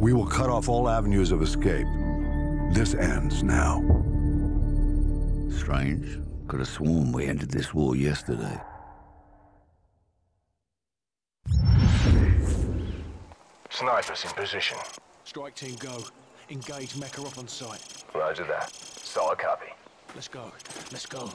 We will cut off all avenues of escape. This ends now. Strange. Could have sworn we ended this war yesterday. Snipers in position. Strike team go. Engage Makarov on sight. Roger that. Solid copy. Let's go. Let's go.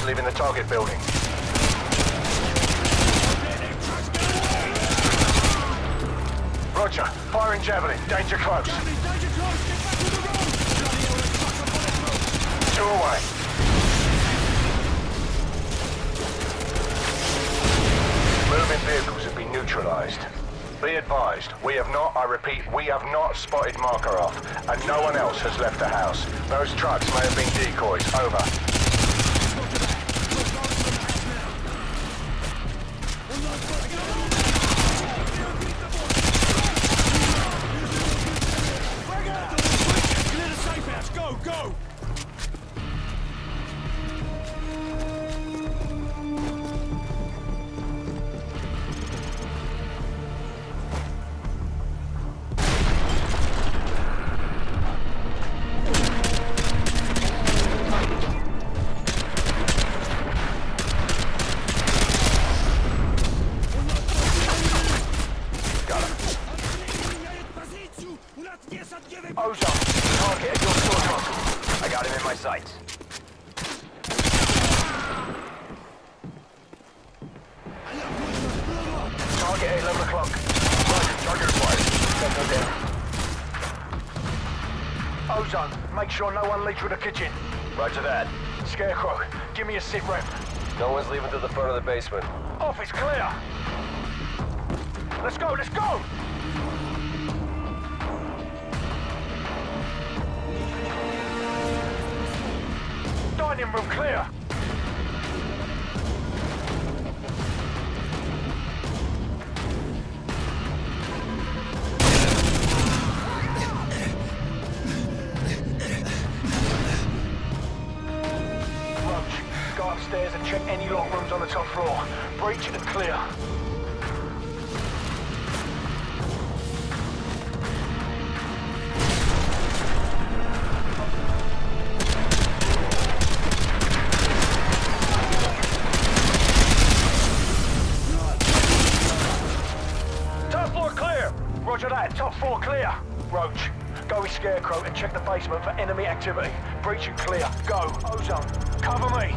Trucks leaving the target building. Roger. Firing javelin. Danger close. Two away. Moving vehicles have been neutralized. Be advised, we have not, I repeat, we have not spotted Makarov, and no one else has left the house. Those trucks may have been decoys. Over. Got him in my sights. Target 11 o'clock. Roger, target required. Go down. Ozone, make sure no one leaves through the kitchen. Roger that. Scarecrow, give me a sit rep. No one's leaving to the front of the basement. Office clear! Let's go, let's go! Dining room clear! Scarecrow and check the basement for enemy activity. Breach and clear. Go. Ozone, cover me!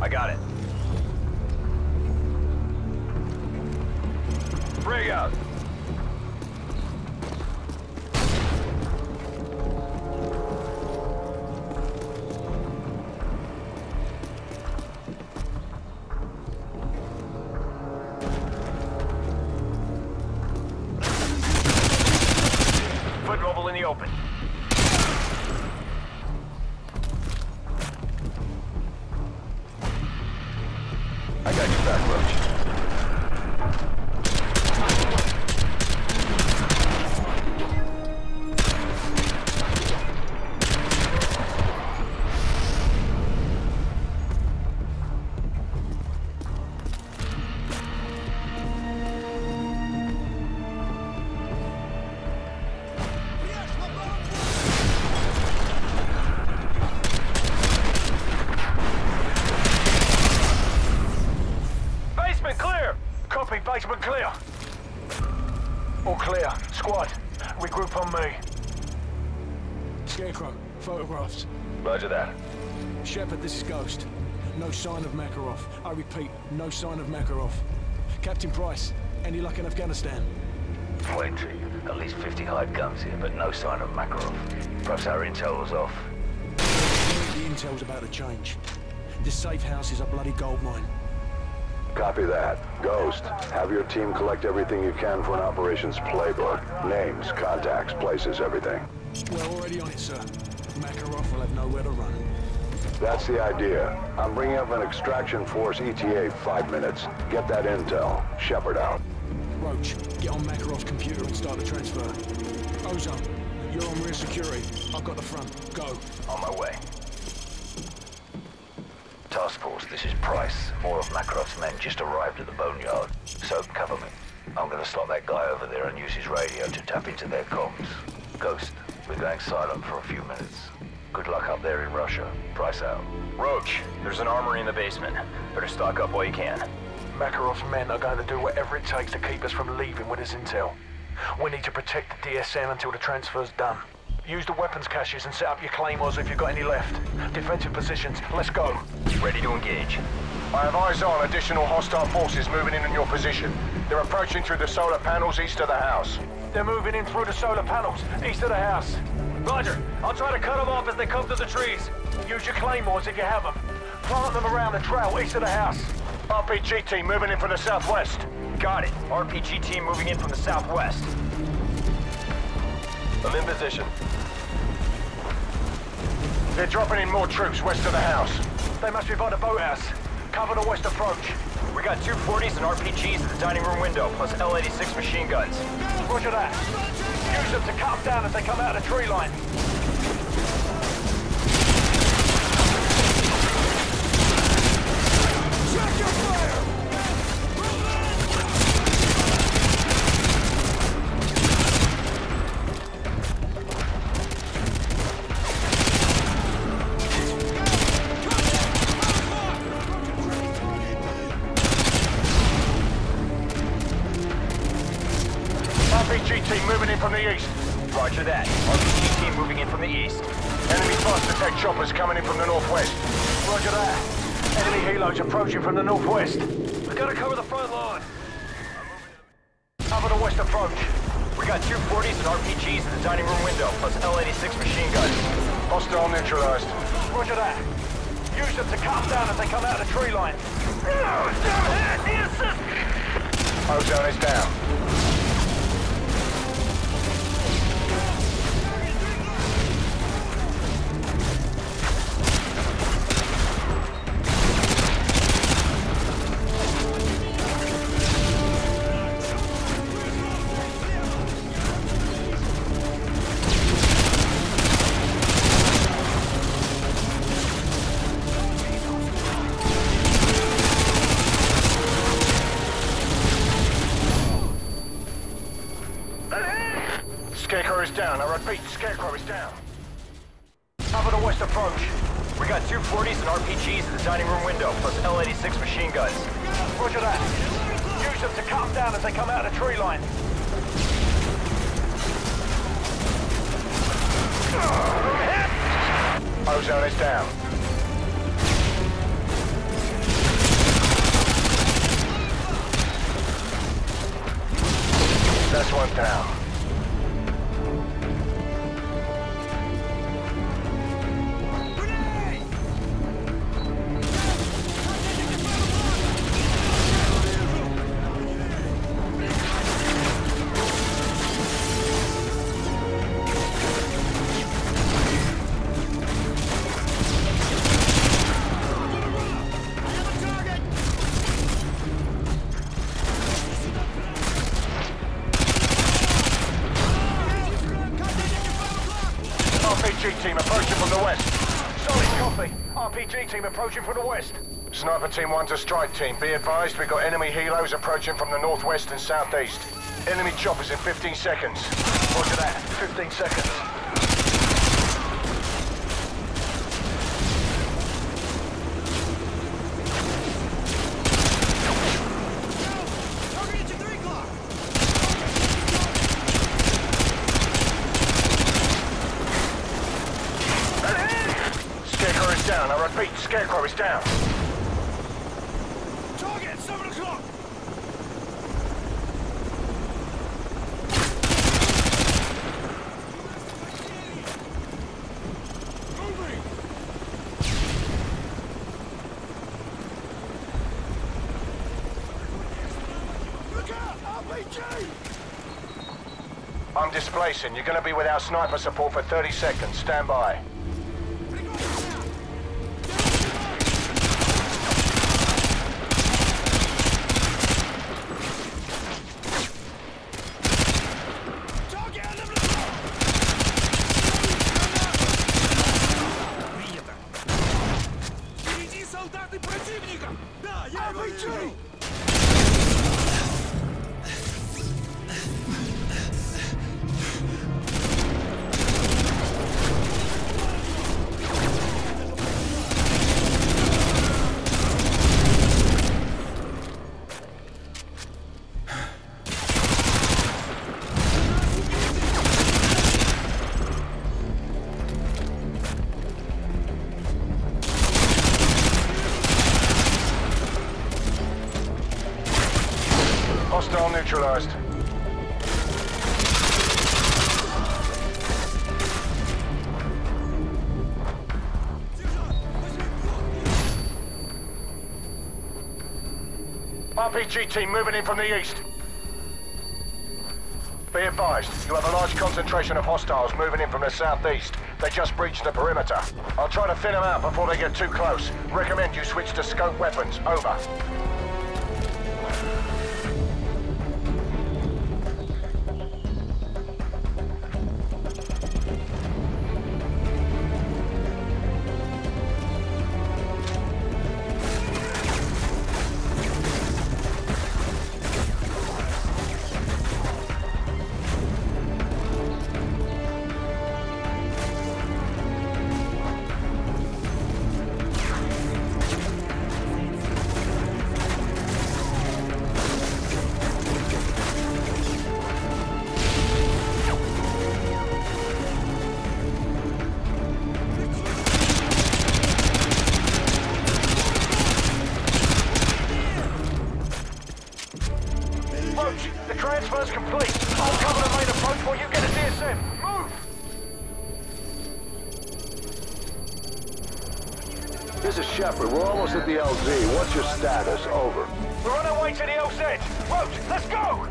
I got it. Rig out. I got you back, Roach. All clear. Squad, regroup on me. Scarecrow, photographs. Roger that. Shepard, this is Ghost. No sign of Makarov. I repeat, no sign of Makarov. Captain Price, any luck in Afghanistan? Plenty. At least 50 hide guns here, but no sign of Makarov. Perhaps our intel was off. The intel's about to change. This safe house is a bloody gold mine. Copy that. Ghost, have your team collect everything you can for an operations playbook. Names, contacts, places, everything. We're already on it, sir. Makarov will have nowhere to run. That's the idea. I'm bringing up an extraction force ETA five minutes. Get that intel. Shepard out. Roach, get on Makarov's computer and start the transfer. Ozone, you're on rear security. I've got the front. Go. On my way. Task Force, this is Price. More of Makarov's men just arrived at the boneyard. So cover me. I'm gonna slot that guy over there and use his radio to tap into their comms. Ghost, we're going silent for a few minutes. Good luck up there in Russia. Price out. Roach, there's an armory in the basement. Better stock up while you can. Makarov's men are going to do whatever it takes to keep us from leaving with his intel. We need to protect the DSM until the transfer's done. Use the weapons caches and set up your claymores if you've got any left. Defensive positions, let's go. Ready to engage. I have eyes on additional hostile forces moving in on your position. They're approaching through the solar panels east of the house. They're moving in through the solar panels east of the house. Roger, I'll try to cut them off as they come through the trees. Use your claymores if you have them. Plant them around the trail east of the house. RPG team moving in from the southwest. Got it. RPG team moving in from the southwest. I'm in position. They're dropping in more troops west of the house. They must be by the boathouse. Cover the west approach. We got two 40s and RPGs at the dining room window, plus L-86 machine guns. Roger that. Use them to cut down as they come out of the tree line. Team moving in from the east. Roger that. RPG team moving in from the east. Enemy fast attack choppers coming in from the northwest. Roger that. Enemy helos approaching from the northwest. We gotta cover the front line. Cover the west approach. We got two 40s and RPGs in the dining room window, plus L-86 machine guns. Hostile neutralized. Roger that. Use them to them down as they come out of the tree line. oh Ozone is down. Top of the west approach. We got two 40s and RPGs at the dining room window, plus L-86 machine guns. Roger that. Use them to calm down as they come out of tree line. Ozone is down. That's one down. Approaching from the west. Sniper team 1 to strike team. Be advised, we've got enemy helos approaching from the northwest and southeast. Enemy choppers in 15 seconds. Roger that. 15 seconds. Scarecrow is down. I repeat, Scarecrow is down. Target, 7 o'clock! Moving! Look out! RPG! I'm displacing. You're going to be without sniper support for 30 seconds. Stand by. RPG team moving in from the east. Be advised, you have a large concentration of hostiles moving in from the southeast. They just breached the perimeter. I'll try to thin them out before they get too close. Recommend you switch to scope weapons. Over. Transfer's complete. I'll cover the main approach while you get a DSM. Move! This is Shepard. We're almost at the LZ. What's your status? Over. We're on our way to the LZ. Roach, let's go!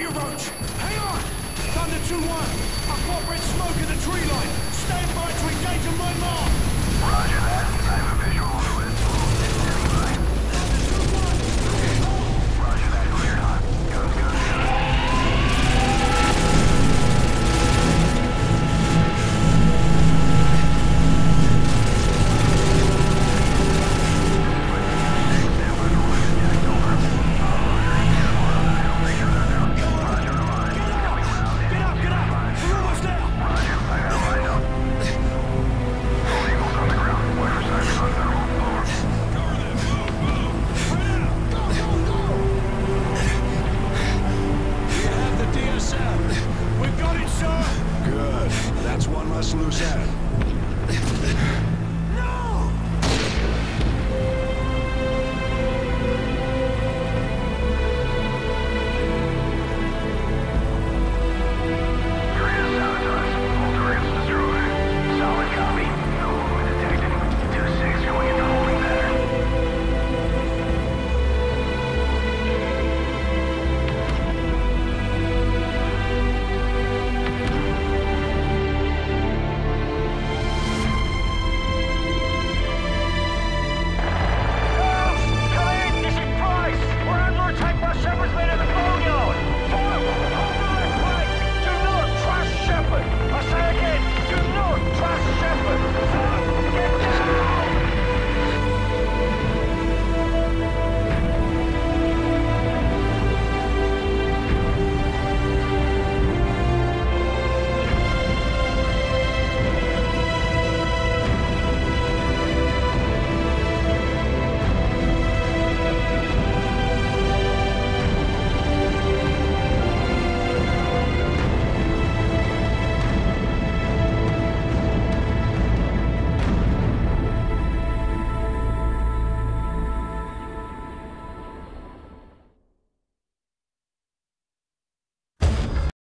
You, Roach. Hang on. Thunder 2-1. I've got red smoke in the tree line. Stand by to engage on my mark. Roger that. I have a visual